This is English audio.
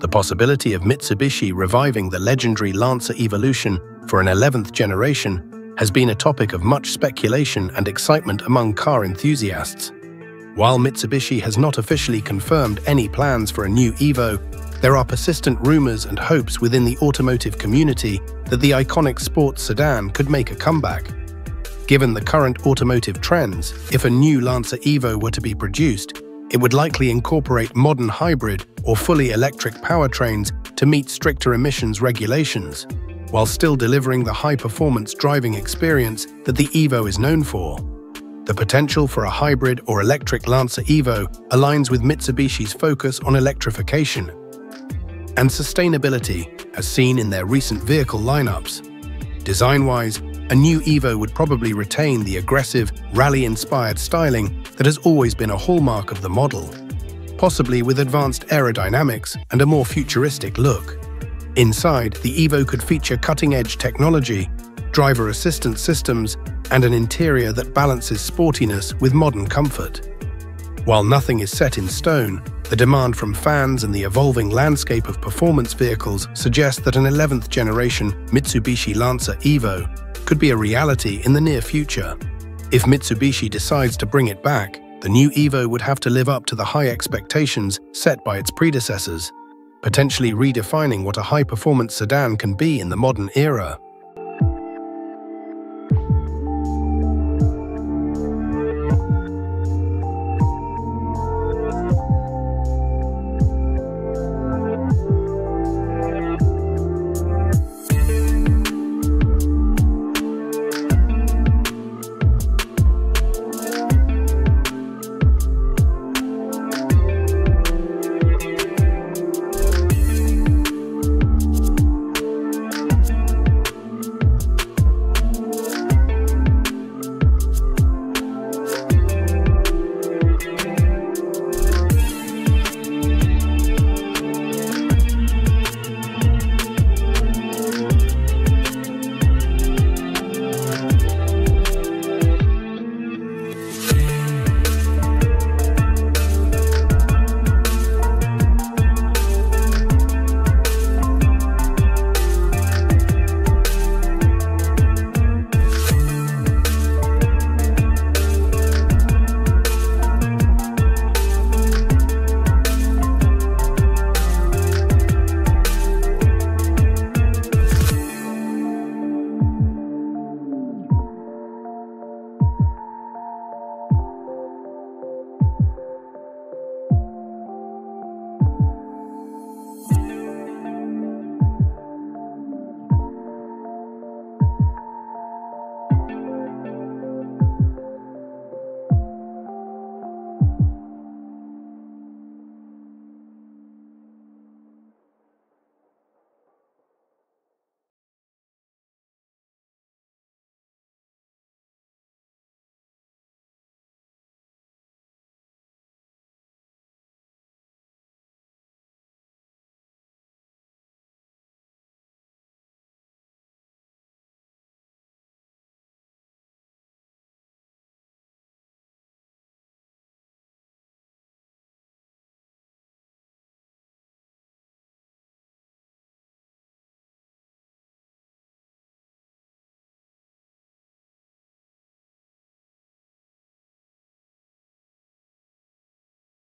The possibility of Mitsubishi reviving the legendary Lancer Evolution for an 11th generation has been a topic of much speculation and excitement among car enthusiasts. While Mitsubishi has not officially confirmed any plans for a new Evo, there are persistent rumors and hopes within the automotive community that the iconic sports sedan could make a comeback. Given the current automotive trends, if a new Lancer Evo were to be produced, it would likely incorporate modern hybrid or fully electric powertrains to meet stricter emissions regulations, while still delivering the high-performance driving experience that the Evo is known for. The potential for a hybrid or electric Lancer Evo aligns with Mitsubishi's focus on electrification and sustainability, as seen in their recent vehicle lineups. Design-wise, a new Evo would probably retain the aggressive, rally-inspired styling that has always been a hallmark of the model, possibly with advanced aerodynamics and a more futuristic look. Inside, the Evo could feature cutting-edge technology, driver assistance systems, and an interior that balances sportiness with modern comfort. While nothing is set in stone, the demand from fans and the evolving landscape of performance vehicles suggests that an 11th generation Mitsubishi Lancer Evo could be a reality in the near future. If Mitsubishi decides to bring it back, the new Evo would have to live up to the high expectations set by its predecessors, potentially redefining what a high-performance sedan can be in the modern era.